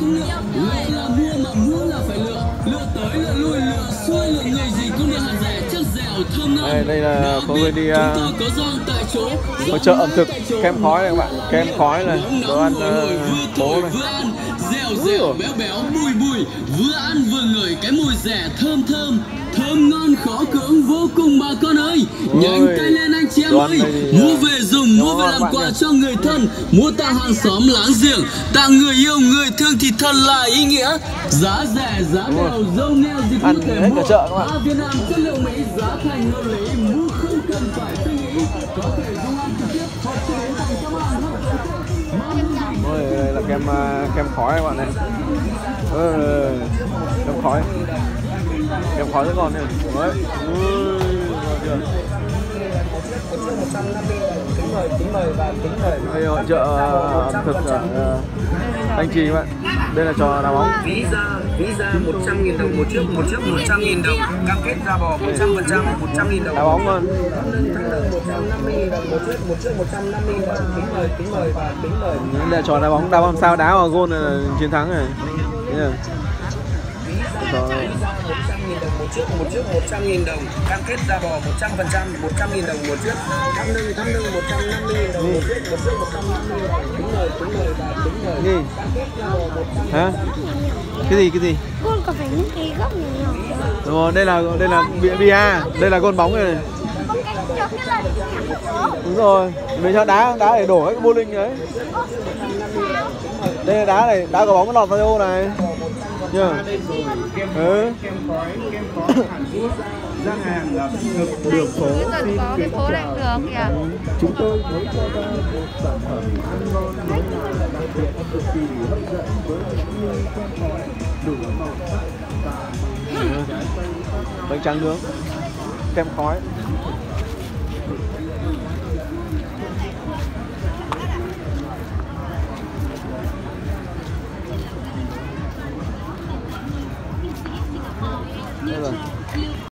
cũng lựa lựa là mua mà mua là phải lựa lựa tới lựa lui lựa xuôi lựa người gì cũng được hạt rẻ chất dẻo thơm ngon Đây, đây là có người đi, uh, có giòn tại chỗ Hỗ trợ ẩm thực kem khói này các bạn. Kem khói này đồ ăn uh, bố này. Vừa ăn dẻo dẻo béo béo bùi bùi vừa ăn vừa ngửi cái mùi rẻ thơm thơm thơm ngon khó cưỡng vô cùng bà con ơi nhanh tay lên ơi mua à, về dùng mua về làm quà cho người thân mua tặng hàng xóm láng giềng. Tặng người yêu người thương thì thật là ý nghĩa. Giá rẻ giá bèo dâu gì Ăn cũng thể mua. chợ các bạn. Hoa Việt Nam chất lượng Mỹ giá thành hợp lý mua không cần phải suy nghĩ. Có thể dùng ăn trực tiếp hoặc đến tặng các bạn hấp dẫn Ôi, là kem à, kem khói các bạn này. Ừ, kem khói. Kem khói rất ngon này đấy Ui, ngon chưa? Đây là hội trợ ẩm thực ở anh chị các bạn đây là trò đá bóng Visa, Visa 100 nghìn đồng một chiếc, một chiếc 100 nghìn đồng, cam kết ra bò 100 phần trăm, 100 nghìn đồng. đá bóng luôn 150 nghìn đồng một chiếc, một chiếc 150 nghìn đồng. Kính mời, kính mời và kính mời. đây là trò đá bóng đá bóng sao đá vào gôn là chiến thắng này là trò Visa 100 nghìn đồng một chiếc, một chiếc 100 nghìn đồng, cam kết ra bò 100 phần trăm, 100 nghìn đồng một chiếc. Thăm nâng, thăm nâng 150 nghìn đồng một chiếc, một chiếc 150 nghìn đồng. Kính mời, kính mời và kính mời. gì? Cam kết ra bò 100 hả? cái gì cái gì? Con có phải những cái góc nhỏ nhỏ đúng rồi đây là đây là bia. bia đây là gôn bóng này Con đúng rồi mình cho đá đá để đổ cái bowling đấy đây là đá này đá quả bóng nó lọt vào cái ô này nhá. Ừ gian hàng là ngược đường phố Cứ dần có cái phố này được kìa. Chúng tôi mới cho ra một sản phẩm ăn ngon mới lạ đặc biệt cực kỳ hấp dẫn với những người kem khói đủ màu sắc và bánh tráng nướng. Kem khói